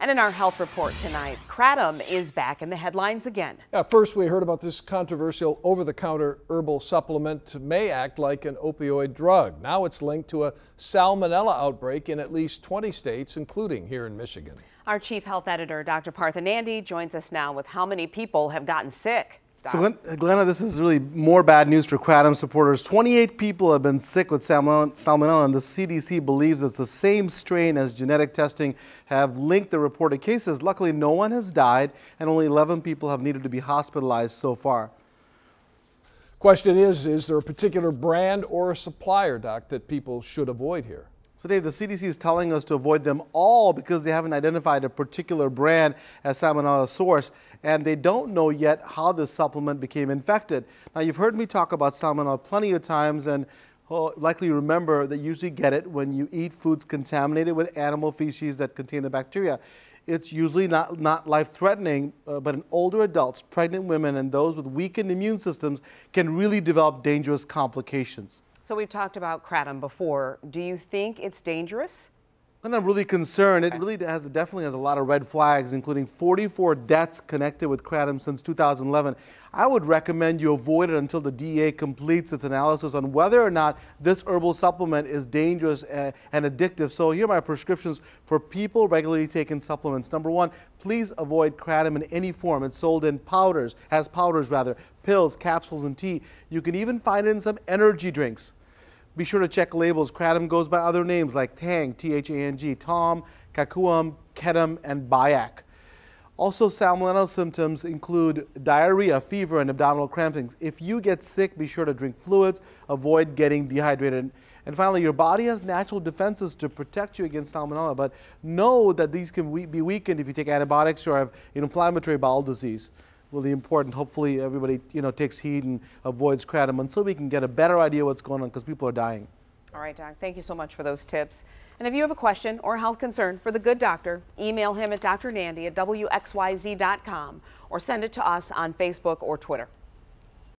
And in our health report tonight, kratom is back in the headlines again. Yeah, first, we heard about this controversial over the counter herbal supplement may act like an opioid drug. Now it's linked to a salmonella outbreak in at least 20 states, including here in Michigan. Our chief health editor, Dr. Partha Nandi, joins us now with how many people have gotten sick. So, Glenna, this is really more bad news for Kratom supporters. 28 people have been sick with salmonella, and the CDC believes it's the same strain as genetic testing have linked the reported cases. Luckily, no one has died, and only 11 people have needed to be hospitalized so far. Question is, is there a particular brand or a supplier, Doc, that people should avoid here? So Dave, the CDC is telling us to avoid them all because they haven't identified a particular brand as salmonella source and they don't know yet how the supplement became infected. Now you've heard me talk about salmonella plenty of times and oh, likely remember that you usually get it when you eat foods contaminated with animal feces that contain the bacteria. It's usually not, not life-threatening, uh, but in older adults, pregnant women, and those with weakened immune systems can really develop dangerous complications. So we've talked about kratom before. Do you think it's dangerous? And I'm really concerned. It really has definitely has a lot of red flags, including 44 deaths connected with kratom since 2011. I would recommend you avoid it until the DEA completes its analysis on whether or not this herbal supplement is dangerous uh, and addictive. So here are my prescriptions for people regularly taking supplements. Number one, please avoid kratom in any form. It's sold in powders, has powders rather, pills, capsules, and tea. You can even find it in some energy drinks. Be sure to check labels. Kratom goes by other names like Thang, T-H-A-N-G, Thom, Kakuam, Ketum, and Biak. Also, salmonella symptoms include diarrhea, fever, and abdominal cramping. If you get sick, be sure to drink fluids, avoid getting dehydrated. And finally, your body has natural defenses to protect you against salmonella, but know that these can be weakened if you take antibiotics or have inflammatory bowel disease really important. Hopefully everybody you know takes heed and avoids kratom until we can get a better idea what's going on because people are dying. All right, Doc. Thank you so much for those tips. And if you have a question or health concern for the good doctor, email him at drnandi at wxyz.com or send it to us on Facebook or Twitter.